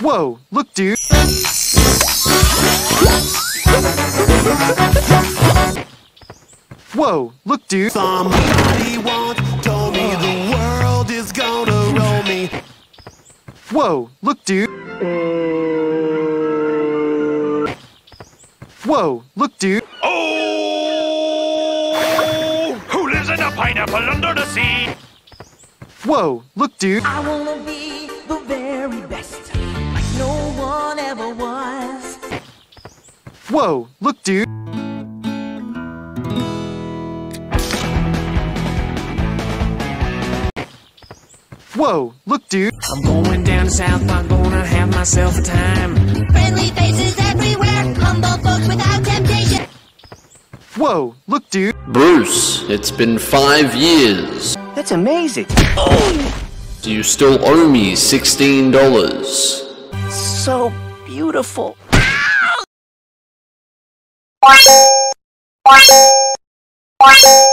Whoa, look, dude. Whoa, look, dude. Somebody once told me the world is gonna roll me. Whoa, look, dude. Whoa, look, dude. Oh! Who lives in a pineapple under the sea? Whoa, look, dude. I wanna be the very best, Whoa, look, dude. Whoa, look, dude. I'm going down to South Park, gonna have myself a time. Friendly faces everywhere, humble folks without temptation. Whoa, look, dude. Bruce, it's been five years. That's amazing. Do you still owe me $16? So beautiful. Thank you.